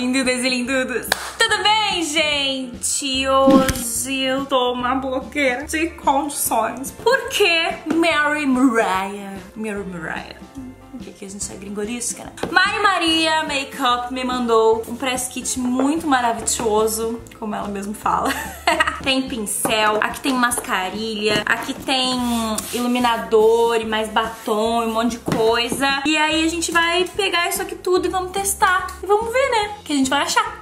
lindudas e lindudos! Tudo bem, gente? Hoje eu tô uma bloqueira de condições. Porque Mary Mariah... Mary Mariah... O que, que a gente é né? Mari Maria Makeup me mandou um press kit muito maravilhoso, como ela mesmo fala. tem pincel, aqui tem mascarilha, aqui tem iluminador e mais batom e um monte de coisa. E aí a gente vai pegar isso aqui tudo e vamos testar. E vamos ver, né? O que a gente vai achar.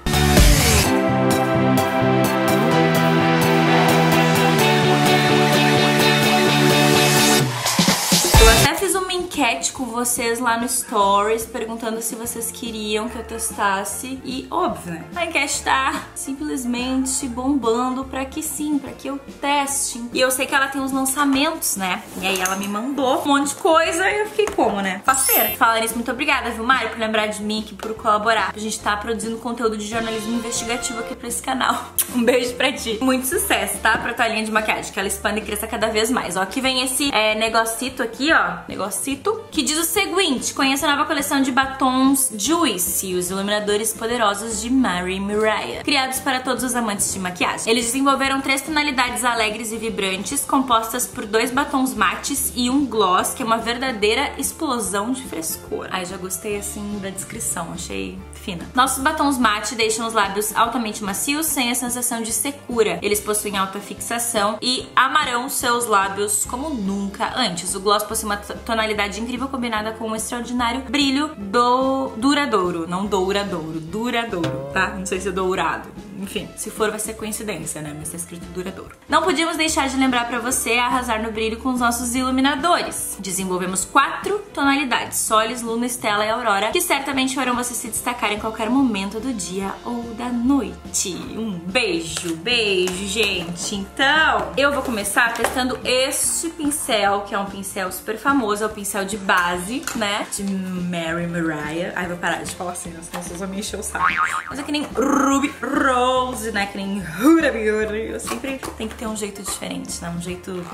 Enquete com vocês lá no Stories, perguntando se vocês queriam que eu testasse. E, óbvio, né? A enquete tá simplesmente bombando pra que sim, pra que eu teste. E eu sei que ela tem uns lançamentos, né? E aí ela me mandou um monte de coisa e eu fiquei como, né? Faceira. Falando isso, muito obrigada, viu, Mari, por lembrar de mim aqui, por colaborar. A gente tá produzindo conteúdo de jornalismo investigativo aqui pra esse canal. Um beijo pra ti. Muito sucesso, tá? Pra tua linha de maquiagem, que ela expanda e cresça cada vez mais. Ó, aqui vem esse é, negocito aqui, ó. Negocito que diz o seguinte: conheça a nova coleção de batons Juicy, os iluminadores poderosos de Mary Mariah, criados para todos os amantes de maquiagem. Eles desenvolveram três tonalidades alegres e vibrantes, compostas por dois batons mates e um gloss, que é uma verdadeira explosão de frescor. Ai, já gostei assim da descrição, achei fina. Nossos batons mate deixam os lábios altamente macios, sem a sensação de secura. Eles possuem alta fixação e amarão seus lábios como nunca antes. O gloss possui uma tonalidade incrível combinada com um extraordinário brilho do duradouro, não douradouro, duradouro, tá? Não sei se é dourado. Enfim, se for vai ser coincidência, né? Mas tá escrito duradouro. Não podíamos deixar de lembrar para você arrasar no brilho com os nossos iluminadores. Desenvolvemos quatro tonalidades, Solis, Luna, Estela e Aurora, que certamente farão você se destacar em qualquer momento do dia ou da noite. Um beijo, beijo, gente. Então, eu vou começar testando este pincel, que é um pincel super famoso, é o pincel de base, né? De Mary Mariah. Ai, vou parar de falar assim, senão vocês vão me encher o saco. Mas é que nem Ruby Rose Rose, né? Que nem. Eu sempre tem que ter um jeito diferente, né? Um jeito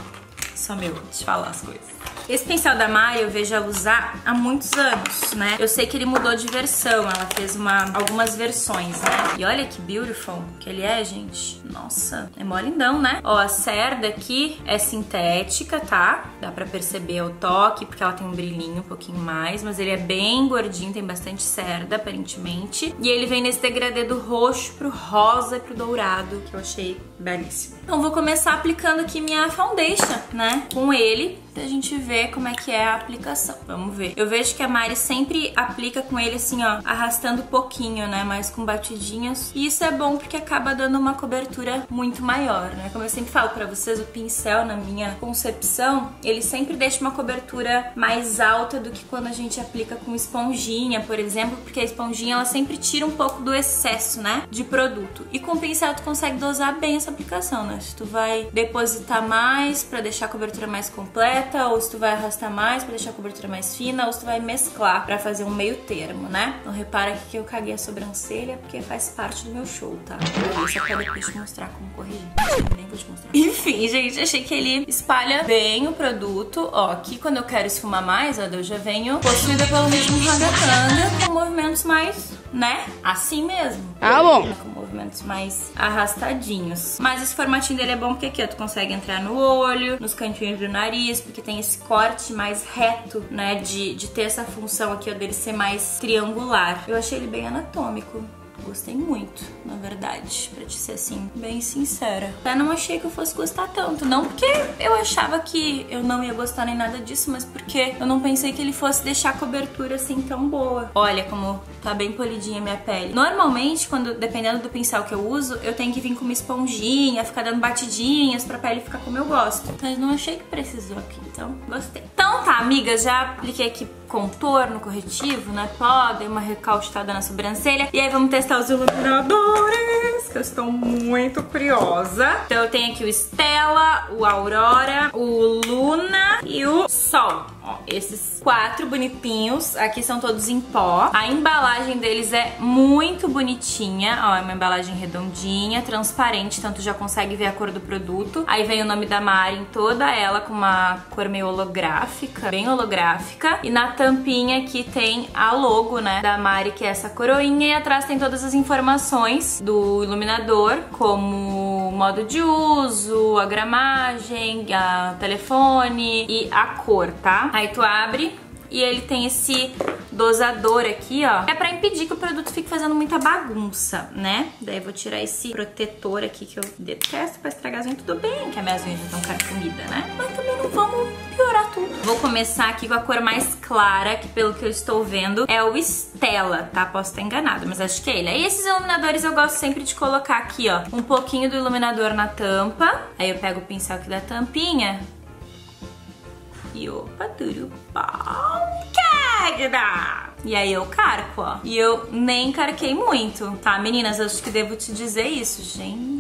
só meu de falar as coisas. Esse pincel da Mari eu vejo ela usar há muitos anos, né? Eu sei que ele mudou de versão, ela fez uma, algumas versões, né? E olha que beautiful que ele é, gente. Nossa, é mó lindão, né? Ó, a cerda aqui é sintética, tá? Dá pra perceber o toque, porque ela tem um brilhinho um pouquinho mais, mas ele é bem gordinho, tem bastante cerda, aparentemente. E ele vem nesse degradê do roxo pro rosa e pro dourado, que eu achei belíssimo. Então vou começar aplicando aqui minha foundation, né? Com ele, a gente ver como é que é a aplicação. Vamos ver. Eu vejo que a Mari sempre aplica com ele assim, ó, arrastando pouquinho, né? Mas com batidinhas. E isso é bom porque acaba dando uma cobertura muito maior, né? Como eu sempre falo para vocês, o pincel, na minha concepção, ele sempre deixa uma cobertura mais alta do que quando a gente aplica com esponjinha, por exemplo, porque a esponjinha ela sempre tira um pouco do excesso, né? De produto. E com o pincel tu consegue dosar bem essa aplicação, né? Se tu vai depositar mais para deixar a cobertura mais completa, reta, ou se tu vai arrastar mais pra deixar a cobertura mais fina, ou se tu vai mesclar pra fazer um meio termo, né? Então repara aqui que eu caguei a sobrancelha porque faz parte do meu show, tá? Eu só pra depois te mostrar como corrigir. Nem vou te mostrar. Enfim, gente, achei que ele espalha bem o produto. Ó, aqui quando eu quero esfumar mais, ó, eu já venho possuída pelo ritmo ragatanga com movimentos mais, né? Assim mesmo. Ah, bom. Movimentos mais arrastadinhos. Mas esse formatinho dele é bom porque aqui, ó, tu consegue entrar no olho, nos cantinhos do nariz, porque tem esse corte mais reto, né, de, de ter essa função aqui, ó, dele ser mais triangular. Eu achei ele bem anatômico. Gostei muito, na verdade, pra te ser assim, bem sincera. Até não achei que eu fosse gostar tanto. Não porque eu achava que eu não ia gostar nem nada disso, mas porque eu não pensei que ele fosse deixar a cobertura assim tão boa. Olha como tá bem polidinha a minha pele. Normalmente, quando dependendo do pincel que eu uso, eu tenho que vir com uma esponjinha, ficar dando batidinhas pra pele ficar como eu gosto. Mas não achei que precisou aqui, então gostei. Então tá, amigas, já apliquei aqui contorno corretivo, né? Pó, dei uma recalchutada na sobrancelha. E aí vamos testar os iluminadores, que eu estou muito curiosa. Então eu tenho aqui o Stella, o Aurora, o Luna e o Sol. Ó, esses quatro bonitinhos. Aqui são todos em pó. A embalagem deles é muito bonitinha. Ó, é uma embalagem redondinha, transparente, tanto já consegue ver a cor do produto. Aí vem o nome da Mari em toda ela com uma cor meio holográfica, bem holográfica. E na tampinha aqui tem a logo, né, da Mari, que é essa coroinha. E atrás tem todas as informações do iluminador, como modo de uso, a gramagem, a telefone e a cor, tá? Aí tu abre e ele tem esse dosador aqui, ó. É pra impedir que o produto fique fazendo muita bagunça, né? Daí eu vou tirar esse protetor aqui que eu detesto pra estragar as unhas. Tudo bem que as minhas unhas estão comida, né? Mas também não vamos piorar tudo. Vou começar aqui com a cor mais clara, que pelo que eu estou vendo é o Stella, tá? Posso estar enganada, mas acho que é ele. Aí esses iluminadores eu gosto sempre de colocar aqui, ó, um pouquinho do iluminador na tampa. Aí eu pego o pincel aqui da tampinha e opa, tudo pau, E aí eu carco, ó. E eu nem carquei muito, tá? Meninas, acho que devo te dizer isso. Gente,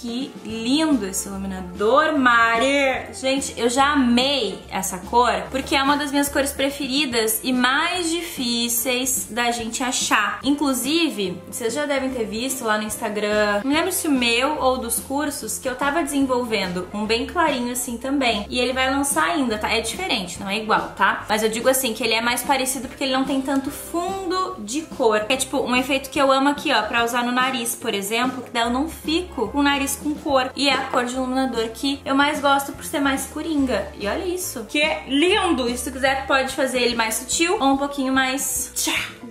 que lindo esse iluminador, Mari! Gente, eu já amei essa cor, porque é uma das minhas cores preferidas e mais difíceis da gente achar. Inclusive, vocês já devem ter visto lá no Instagram, não lembro se o meu ou dos cursos, que eu tava desenvolvendo um bem clarinho assim também. E ele vai lançar ainda, tá? É diferente, não é igual, tá? Mas eu digo assim, que ele é mais parecido porque ele não tem tanto fundo de cor. É tipo um efeito que eu amo aqui, ó, pra usar no nariz, por exemplo, que daí eu não fico com o nariz com cor. E é a cor de iluminador que eu mais gosto por ser mais coringa. E olha isso, que é lindo! E se tu quiser, pode fazer ele mais sutil ou um pouquinho mais...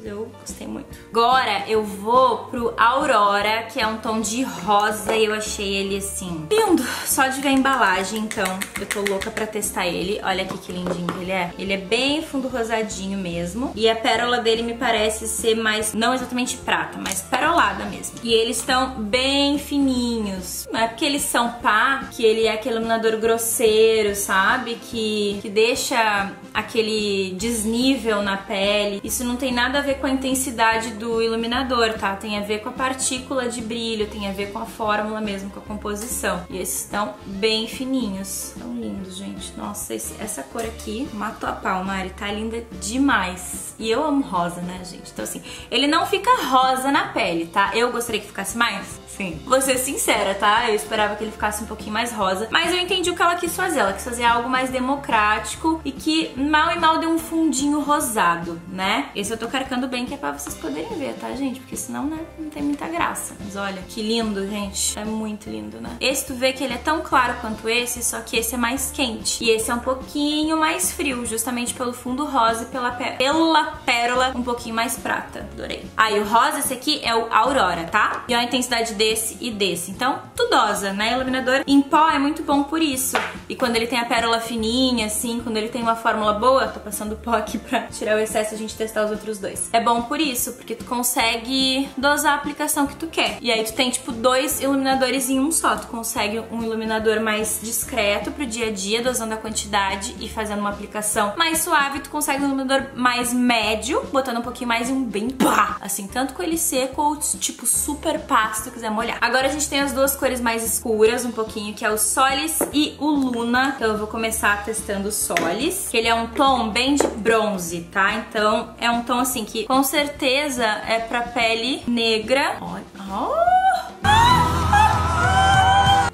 Eu gostei muito. Agora eu vou pro Aurora, que é um tom de rosa e eu achei ele assim lindo. Só de ver a embalagem, então eu tô louca pra testar ele. Olha aqui que lindinho que ele é. Ele é bem fundo rosadinho mesmo. E a pérola dele me parece ser mais, não exatamente prata, mas perolada mesmo. E eles estão bem fininhos. Não é porque eles são pá que ele é aquele iluminador grosseiro, sabe? Que, que deixa aquele desnível na pele. Isso não tem nada a ver com a intensidade do iluminador, tá? Tem a ver com a partícula de brilho, tem a ver com a fórmula mesmo, com a composição. E esses estão bem fininhos. Tão lindos, gente. Nossa, esse, essa cor aqui matou a pau, Mari. Tá linda demais. E eu amo rosa, né, gente? Então, assim, ele não fica rosa na pele, tá? Eu gostaria que ficasse mais Sim. Vou ser sincera, tá? Eu esperava que ele ficasse um pouquinho mais rosa. Mas eu entendi o que ela quis fazer. Ela quis fazer algo mais democrático e que mal e mal deu um fundinho rosado, né? Esse eu tô carcando bem que é pra vocês poderem ver, tá, gente? Porque senão, né, não tem muita graça. Mas olha, que lindo, gente. É muito lindo, né? Esse tu vê que ele é tão claro quanto esse, só que esse é mais quente. E esse é um pouquinho mais frio, justamente pelo fundo rosa e pela, pela pérola um pouquinho mais prata. Adorei. Aí, ah, o rosa, esse aqui é o Aurora, tá? E a intensidade desse e desse. Então, tudosa, né? Iluminador em pó é muito bom por isso. E quando ele tem a pérola fininha, assim, quando ele tem uma fórmula boa, tô passando pó aqui pra tirar o excesso e a gente testar os outros dois. É bom por isso, porque tu consegue dosar a aplicação que tu quer. E aí tu tem, tipo, dois iluminadores em um só. Tu consegue um iluminador mais discreto pro dia a dia, dosando a quantidade e fazendo uma aplicação mais suave. Tu consegue um iluminador mais médio, botando um pouquinho mais em um bem pá. Assim, tanto com ele seco ou, tipo, super pá, se tu quiser molhar. Agora a gente tem as duas cores mais escuras, um pouquinho, que é o Solis e o Luna. Então eu vou começar testando o Solis, que ele é um tom bem de bronze, tá? Então é um tom assim que com certeza é pra pele negra. Olha. Oh!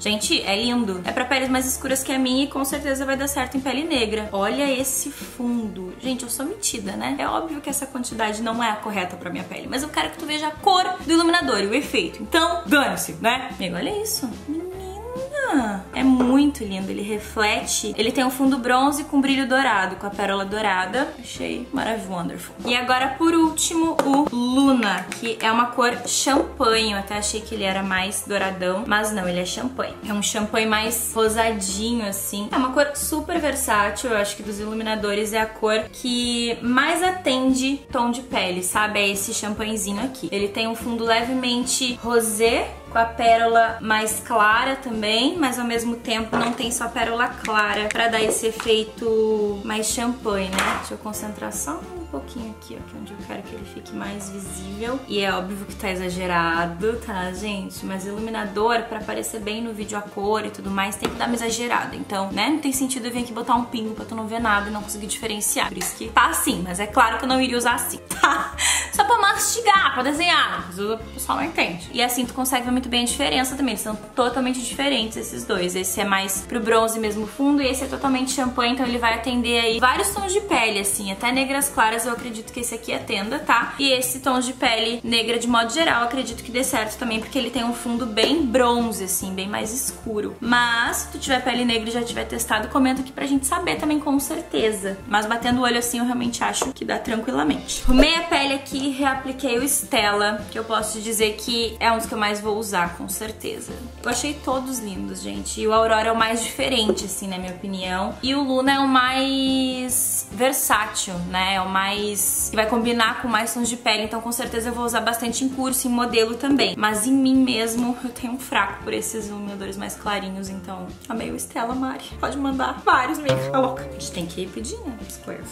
Gente, é lindo. É pra peles mais escuras que a minha e com certeza vai dar certo em pele negra. Olha esse fundo. Gente, eu sou metida, né? É óbvio que essa quantidade não é a correta pra minha pele, mas eu quero que tu veja a cor do iluminador e o efeito. Então, dane-se, né? Amigo, olha isso. É muito lindo, ele reflete. Ele tem um fundo bronze com brilho dourado, com a pérola dourada. Achei maravilhoso. E agora, por último, o Luna, que é uma cor champanhe. Eu até achei que ele era mais douradão, mas não, ele é champanhe. É um champanhe mais rosadinho, assim. É uma cor super versátil. Eu acho que dos iluminadores é a cor que mais atende tom de pele, sabe? É esse champanhezinho aqui. Ele tem um fundo levemente rosé com a pérola mais clara também, mas ao mesmo tempo não tem só pérola clara pra dar esse efeito mais champanhe, né? Deixa eu concentrar só um pouquinho aqui, ó, que é onde eu quero que ele fique mais visível. E é óbvio que tá exagerado, tá, gente? Mas iluminador, pra aparecer bem no vídeo a cor e tudo mais, tem que dar uma exagerada. Então, né, não tem sentido eu vir aqui botar um pingo pra tu não ver nada e não conseguir diferenciar. Por isso que tá assim, mas é claro que eu não iria usar assim, tá? Só pra mastigar, pra desenhar. Mas o pessoal não entende. E assim tu consegue ver muito bem a diferença também. São totalmente diferentes esses dois. Esse é mais pro bronze mesmo fundo e esse é totalmente champanhe, então ele vai atender aí vários tons de pele, assim, até negras claras eu acredito que esse aqui atenda, tá? E esse tom de pele negra de modo geral, eu acredito que dê certo também, porque ele tem um fundo bem bronze, assim, bem mais escuro. Mas, se tu tiver pele negra e já tiver testado, comenta aqui pra gente saber também com certeza. Mas batendo o olho assim, eu realmente acho que dá tranquilamente. Arrumei a pele aqui, reapliquei o Stella, que eu posso dizer que é um dos que eu mais vou usar, com certeza. Eu achei todos lindos, gente. E o Aurora é o mais diferente, assim, na minha opinião. E o Luna é o mais versátil, né? É o mais... que vai combinar com mais tons de pele, então com certeza eu vou usar bastante em curso, em modelo também. Mas em mim mesmo, eu tenho um fraco por esses iluminadores mais clarinhos, então amei o Stella, Mari. Pode mandar vários, me fica louca. A gente tem que ir pedir, né, as coisas.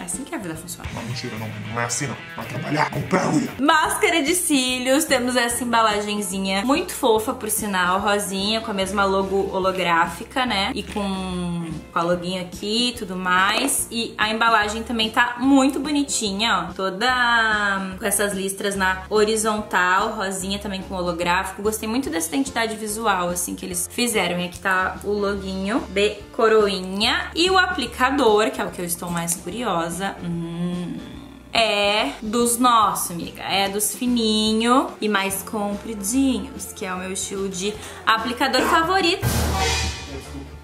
É assim que a vida funciona. Não, mentira, não, não é assim não. Vai trabalhar, comprar unha. Máscara de cílios, temos essa embalagenzinha muito fofa, por sinal, rosinha, com a mesma logo holográfica, né? E com, com a loguinho aqui e tudo mais. E a embalagem também tá muito bonitinha, ó. Toda com essas listras na horizontal, rosinha também com holográfico. Gostei muito dessa identidade visual, assim, que eles fizeram. E aqui tá o loguinho de coroinha. E o aplicador, que é o que eu estou mais curiosa. Hum, é dos nossos, amiga. É dos fininho e mais compridinhos, que é o meu estilo de aplicador favorito.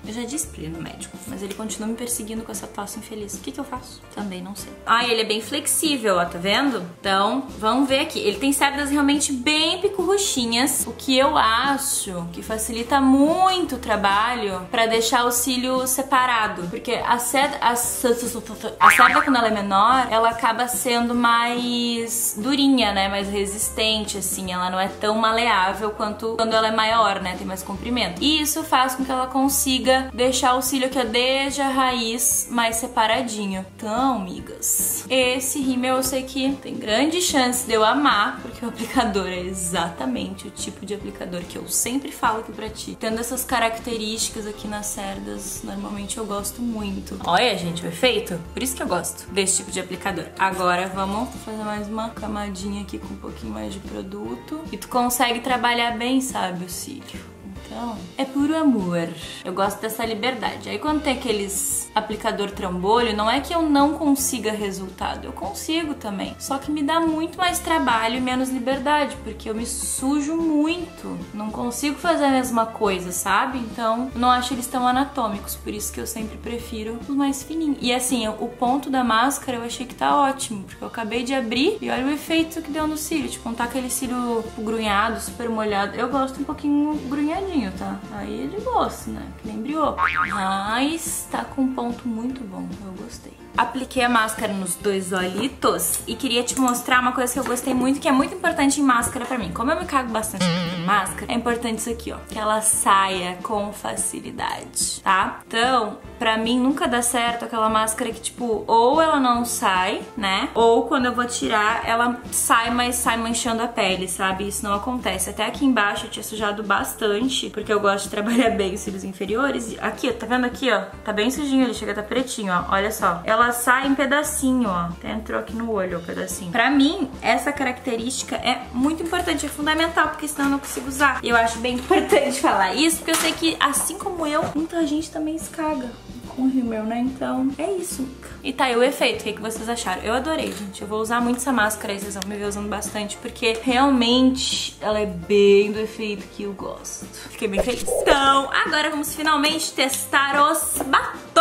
Eu já disse pra ele no médico, mas ele continua me perseguindo com essa tosse infeliz. O que, que eu faço? Também não sei. Ah, ele é bem flexível, ó, tá vendo? Então, vamos ver aqui. Ele tem cerdas realmente bem picurruchinhas, o que eu acho que facilita muito o trabalho pra deixar o cílio separado. Porque a cerda, a, a cerda quando ela é menor, ela acaba sendo mais durinha, né? Mais resistente, assim. Ela não é tão maleável quanto quando ela é maior, né? Tem mais comprimento. E isso faz com que ela consiga deixar o cílio aqui desde a raiz mais separadinho. Então, amigas, esse rímel eu sei que tem grande chance de eu amar, porque o aplicador é exatamente o tipo de aplicador que eu sempre falo aqui pra ti. Tendo essas características aqui nas cerdas, normalmente eu gosto muito. Olha, gente, o efeito? Por isso que eu gosto desse tipo de aplicador. Agora vamos fazer mais uma camadinha aqui com um pouquinho mais de produto. E tu consegue trabalhar bem, sabe, o cílio. Então, é puro amor. Eu gosto dessa liberdade. Aí quando tem aqueles aplicador trambolho, não é que eu não consiga resultado, eu consigo também. Só que me dá muito mais trabalho e menos liberdade, porque eu me sujo muito. Não consigo fazer a mesma coisa, sabe? Então, não acho eles tão anatômicos, por isso que eu sempre prefiro os mais fininhos. E assim, o ponto da máscara eu achei que tá ótimo, porque eu acabei de abrir e olha o efeito que deu no cílio. Tipo, não tá aquele cílio grunhado, super molhado. Eu gosto um pouquinho grunhadinho, tá? Aí é de gosto, né? Que nem briou. Mas tá com um ponto muito bom, eu gostei. Apliquei a máscara nos dois olhitos e queria te mostrar uma coisa que eu gostei muito, que é muito importante em máscara pra mim. Como eu me cago bastante em máscara, é importante isso aqui, ó. Que ela saia com facilidade, tá? Então, pra mim nunca dá certo aquela máscara que, tipo, ou ela não sai, né? Ou quando eu vou tirar, ela sai, mas sai manchando a pele, sabe? Isso não acontece. Até aqui embaixo eu tinha sujado bastante, porque eu gosto de trabalhar bem os cílios inferiores. Aqui, ó, tá vendo aqui, ó? Tá bem sujinho, ele chega a tá pretinho, ó. Olha só. Ela sai em pedacinho, ó. Até entrou aqui no olho o pedacinho. Pra mim, essa característica é muito importante, é fundamental, porque senão eu não consigo usar. Eu acho bem importante falar isso, porque eu sei que, assim como eu, muita gente também se caga com rímel, né? Então, é isso. E tá aí o efeito, o que, que vocês acharam? Eu adorei, gente. Eu vou usar muito essa máscara aí, vocês vão me ver usando bastante, porque realmente ela é bem do efeito que eu gosto. Fiquei bem feliz. Então, agora vamos finalmente testar os batons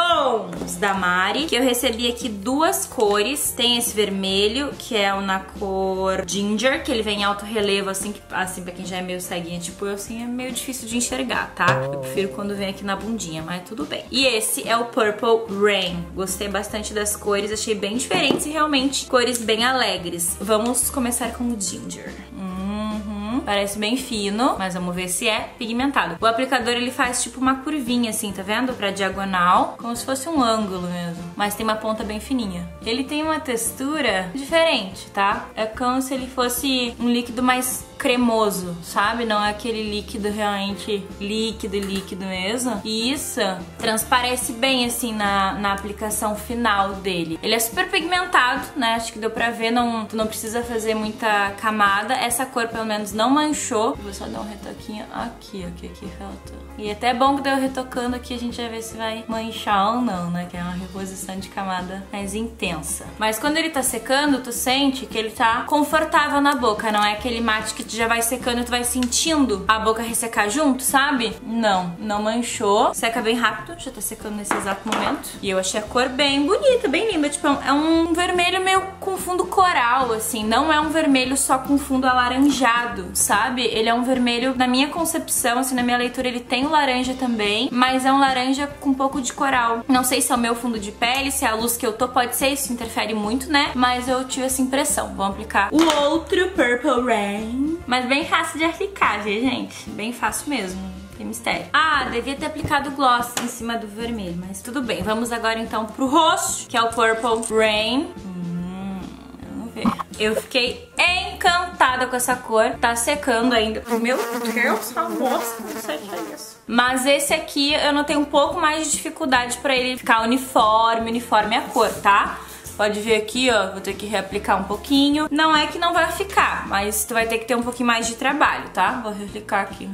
da Mari, que eu recebi aqui duas cores. Tem esse vermelho, que é o na cor Ginger, que ele vem em alto relevo, assim, que, assim pra quem já é meio ceguinha, tipo eu, assim, é meio difícil de enxergar, tá? Eu prefiro quando vem aqui na bundinha, mas tudo bem. E esse é o Purple Rain. Gostei bastante das cores, achei bem diferentes e realmente cores bem alegres. Vamos começar com o Ginger. Uhum. Parece bem fino, mas vamos ver se é pigmentado. O aplicador ele faz tipo uma curvinha assim, tá vendo? Pra diagonal, como se fosse um ângulo mesmo, mas tem uma ponta bem fininha. Ele tem uma textura diferente, tá? É como se ele fosse um líquido mais cremoso, sabe? Não é aquele líquido realmente líquido, líquido mesmo. E isso transparece bem assim na, na aplicação final dele. Ele é super pigmentado, né? Acho que deu pra ver, não, tu não precisa fazer muita camada. Essa cor pelo menos não manchou. Vou só dar um retoquinho aqui, aqui, aqui faltou. E até é bom que deu retocando aqui, a gente vai ver se vai manchar ou não, né? Que é uma reposição de camada mais intensa. Mas quando ele tá secando, tu sente que ele tá confortável na boca, não é aquele mate que já vai secando e tu vai sentindo a boca ressecar junto, sabe? Não, não manchou. Seca bem rápido, já tá secando nesse exato momento. E eu achei a cor bem bonita, bem linda. Tipo, é um vermelho meio com fundo coral, assim. Não é um vermelho só com fundo alaranjado, sabe? Ele é um vermelho, na minha concepção, assim, na minha leitura, ele tem o laranja também, mas é um laranja com um pouco de coral. Não sei se é o meu fundo de pele, se é a luz que eu tô, pode ser, isso interfere muito, né? Mas eu tive essa impressão. Vamos aplicar o outro Purple Rain. Mas bem fácil de aplicar, gente? Bem fácil mesmo. Tem mistério. Ah, devia ter aplicado gloss em cima do vermelho, mas tudo bem. Vamos agora então pro rosto, que é o Purple Rain. Hum, vamos ver. Eu fiquei encantada com essa cor. Tá secando ainda. Meu Deus, a moça não seca isso. Mas esse aqui eu notei um pouco mais de dificuldade pra ele ficar uniforme, uniforme a cor, tá? Pode ver aqui, ó, vou ter que reaplicar um pouquinho. Não é que não vai ficar, mas tu vai ter que ter um pouquinho mais de trabalho, tá? Vou reaplicar aqui?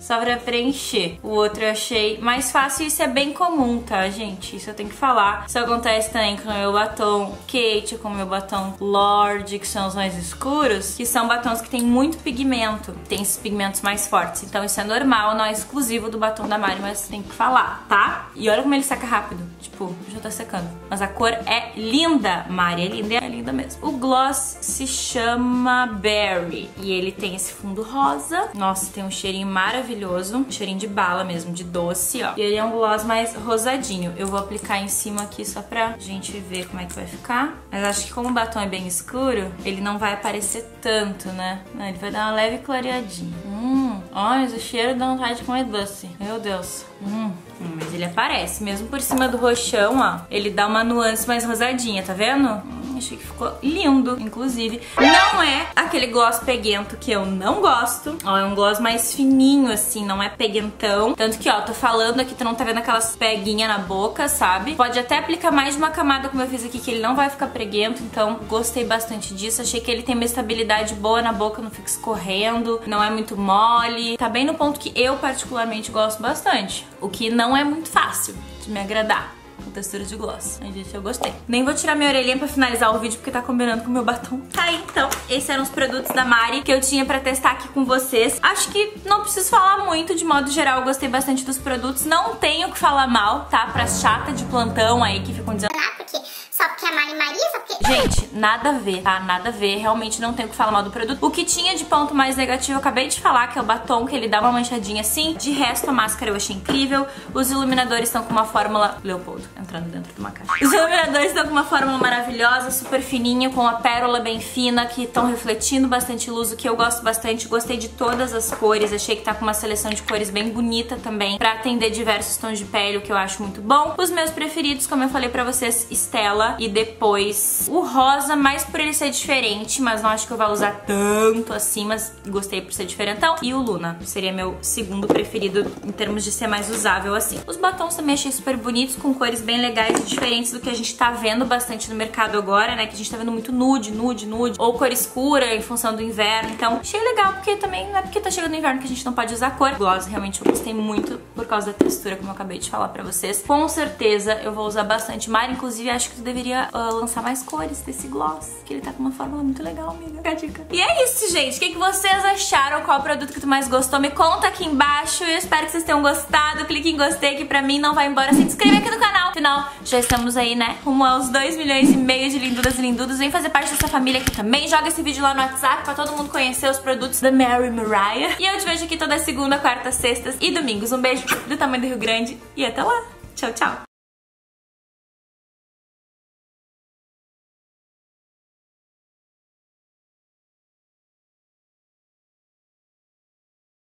Só pra preencher. O outro eu achei mais fácil e isso é bem comum, tá, gente? Isso eu tenho que falar. Isso acontece também com o meu batom Kate, com o meu batom Lorde, que são os mais escuros, que são batons que tem muito pigmento, tem esses pigmentos mais fortes. Então isso é normal, não é exclusivo do batom da Mari, mas tem que falar, tá? E olha como ele seca rápido. Tipo, já tá secando. Mas a cor é linda linda. Mari é linda, é linda mesmo. O gloss se chama Berry e ele tem esse fundo rosa. Nossa, tem um cheirinho maravilhoso, um cheirinho de bala mesmo, de doce, ó. E ele é um gloss mais rosadinho. Eu vou aplicar em cima aqui só pra gente ver como é que vai ficar. Mas acho que como o batom é bem escuro, ele não vai aparecer tanto, né? Ele vai dar uma leve clareadinha. Hum, olha, o cheiro dá vontade de comer doce. Meu Deus. Hum, mas ele aparece, mesmo por cima do roxão, ó. Ele dá uma nuance mais rosadinha, tá vendo? Achei que ficou lindo, inclusive. Não é aquele gloss peguento que eu não gosto. Ó, é um gloss mais fininho, assim, não é peguentão. Tanto que, ó, tô falando aqui, tu não tá vendo aquelas peguinhas na boca, sabe? Pode até aplicar mais de uma camada, como eu fiz aqui, que ele não vai ficar preguento. Então, gostei bastante disso. Achei que ele tem uma estabilidade boa na boca, não fica escorrendo, não é muito mole. Tá bem no ponto que eu, particularmente, gosto bastante. O que não é muito fácil de me agradar com textura de gloss. Mas, gente, eu gostei. Nem vou tirar minha orelhinha pra finalizar o vídeo, porque tá combinando com o meu batom. Tá aí, então. Esses eram os produtos da Mari que eu tinha pra testar aqui com vocês. Acho que não preciso falar muito, de modo geral, eu gostei bastante dos produtos. Não tenho que falar mal, tá? Pra chata de plantão aí que ficam dizendo... Porque só porque. Gente, nada a ver, tá? Nada a ver. Realmente não tenho que falar mal do produto. O que tinha de ponto mais negativo, eu acabei de falar, que é o batom, que ele dá uma manchadinha assim. De resto, a máscara eu achei incrível. Os iluminadores estão com uma fórmula... Leopoldo, entrando dentro de uma caixa. Os iluminadores estão com uma fórmula maravilhosa, super fininha, com a pérola bem fina, que estão refletindo bastante luz, o que eu gosto bastante. Gostei de todas as cores. Achei que tá com uma seleção de cores bem bonita também, pra atender diversos tons de pele, o que eu acho muito bom. Os meus preferidos, como eu falei pra vocês, Stella e depois o rosa, mais por ele ser diferente, mas não acho que eu vá usar tanto assim, mas gostei por ser diferentão. E o Luna seria meu segundo preferido em termos de ser mais usável assim. Os batons também achei super bonitos, com cores bem legais e diferentes do que a gente tá vendo bastante no mercado agora, né? Que a gente tá vendo muito nude, nude, nude, ou cor escura em função do inverno. Então, achei legal, porque também não é porque tá chegando o inverno que a gente não pode usar cor. Gloss, realmente eu gostei muito por causa da textura, como eu acabei de falar pra vocês. Com certeza eu vou usar bastante. Mari, inclusive, acho que tu deveria lançar mais cores desse gloss, que ele tá com uma fórmula muito legal, amiga. Dica. E é isso, gente. O que, que vocês acharam? Qual produto que tu mais gostou? Me conta aqui embaixo. Eu espero que vocês tenham gostado. Clique em gostei, que pra mim não vai embora se inscrever aqui no canal. Afinal, já estamos aí, né? Rumo aos 2 milhões e meio de lindudas e lindudos. Vem fazer parte dessa família aqui também. Joga esse vídeo lá no WhatsApp pra todo mundo conhecer os produtos da Mary Mariah. E eu te vejo aqui toda segunda, quarta, sextas e domingos. Um beijo do tamanho do Rio Grande e até lá. Tchau, tchau.